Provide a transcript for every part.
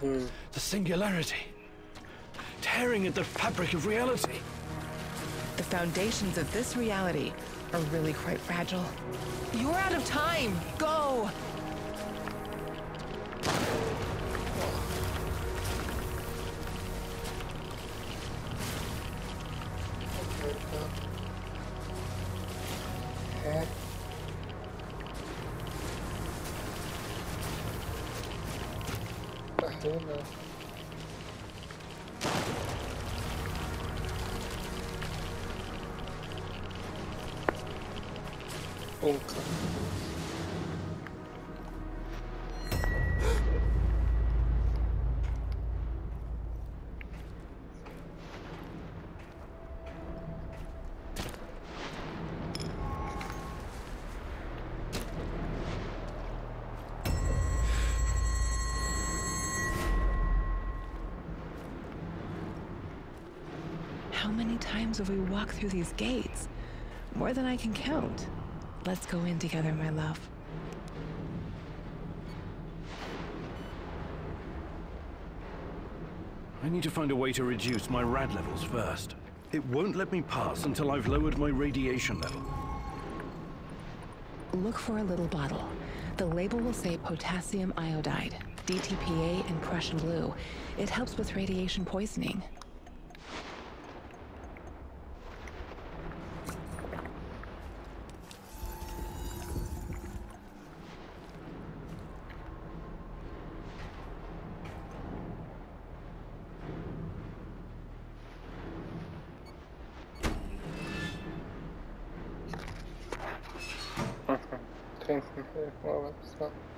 Hmm. The singularity. Tearing at the fabric of reality. The foundations of this reality are really quite fragile. You're out of time! Go! зона. Полка. How many times have we walked through these gates? More than I can count. Let's go in together, my love. I need to find a way to reduce my rad levels first. It won't let me pass until I've lowered my radiation level. Look for a little bottle. The label will say potassium iodide, DTPA, and Prussian blue. It helps with radiation poisoning. Tem uma opção.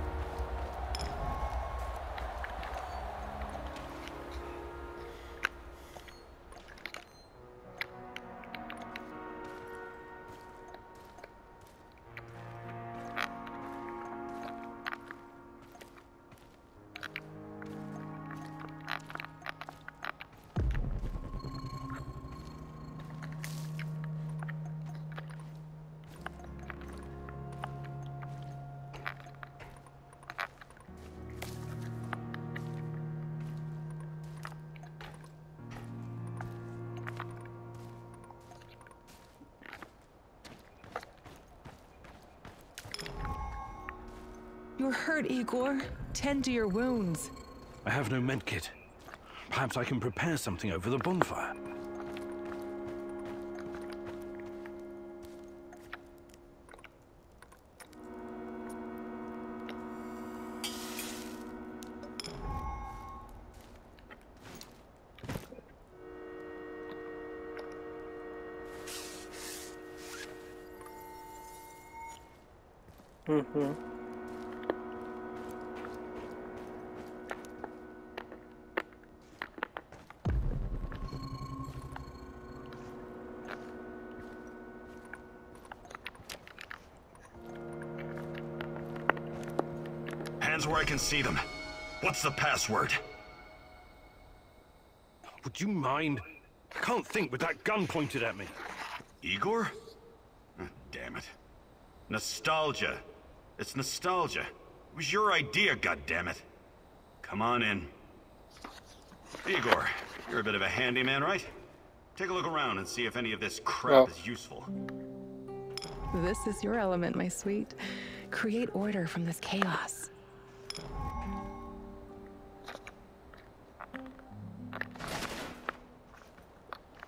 You're hurt, Igor. Tend to your wounds. I have no medkit. Perhaps I can prepare something over the bonfire. Uhum. Hands where I can see them. What's the password? Would you mind? I can't think with that gun pointed at me. Igor? Damn it. Nostalgia. It's nostalgia. It was your idea, goddammit. Come on in. Igor, you're a bit of a handyman, right? Take a look around and see if any of this crap Well. is useful. This is your element, my sweet. Create order from this chaos.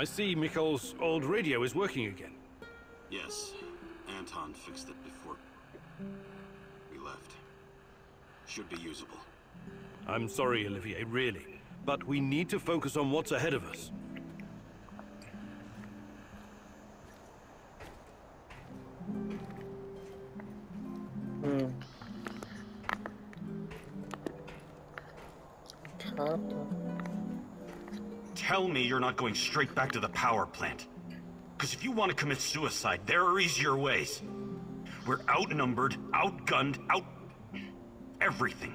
I see Mikhail's old radio is working again. Yes, Anton fixed it before we left. Should be usable. I'm sorry, Olivier, really. But we need to focus on what's ahead of us. Hm. Karte. Tell me you're not going straight back to the power plant. Because if you want to commit suicide, there are easier ways. We're outnumbered, outgunned, out... everything.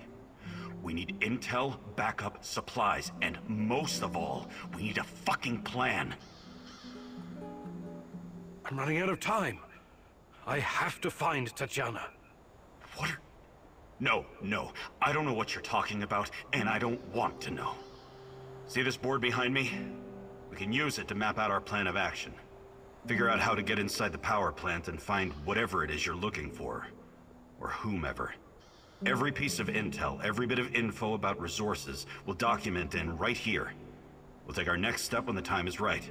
We need intel, backup, supplies, and most of all, we need a fucking plan. I'm running out of time. I have to find Tatiana. What are... No, no. I don't know what you're talking about, and I don't want to know. See this board behind me? We can use it to map out our plan of action. Figure out how to get inside the power plant and find whatever it is you're looking for. Or whomever. Every piece of intel, every bit of info about resources, we'll document in right here. We'll take our next step when the time is right.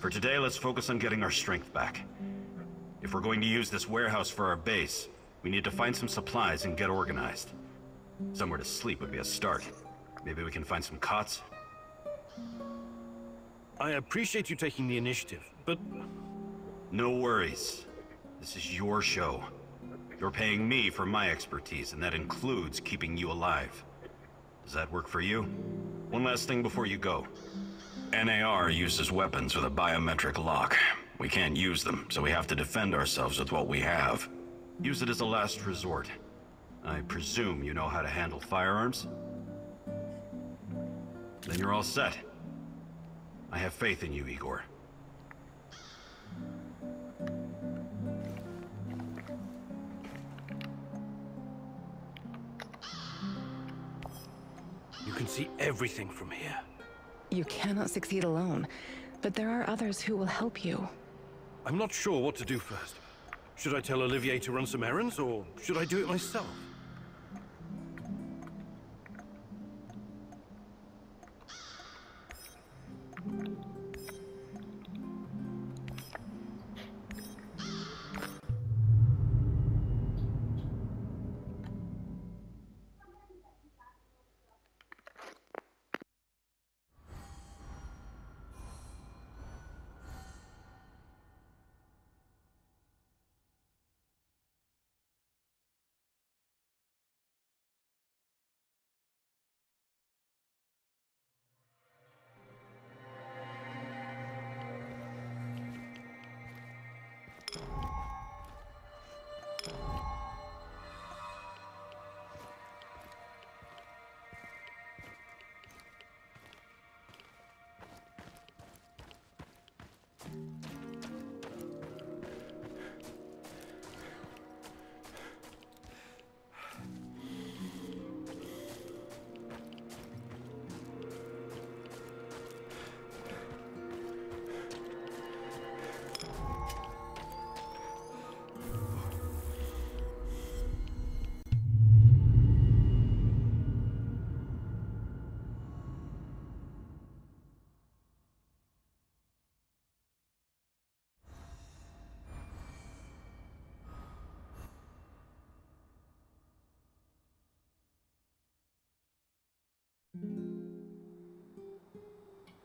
For today, let's focus on getting our strength back. If we're going to use this warehouse for our base, we need to find some supplies and get organized. Somewhere to sleep would be a start. Maybe we can find some cots? I appreciate you taking the initiative, but No worries. This is your show. You're paying me for my expertise, and that includes keeping you alive. Does that work for you? One last thing before you go. NAR uses weapons with a biometric lock. We can't use them, so we have to defend ourselves with what we have. Use it as a last resort. I presume you know how to handle firearms? Then you're all set. I have faith in you, Igor. you can see everything from here. You cannot succeed alone, but there are others who will help you. I'm not sure what to do first. Should I tell Olivier to run some errands, or should I do it myself?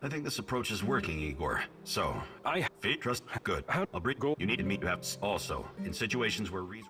I think this approach is working, Igor. So, I feet, trust, good. I'll bring, go- you need me to have, also, in situations where reason...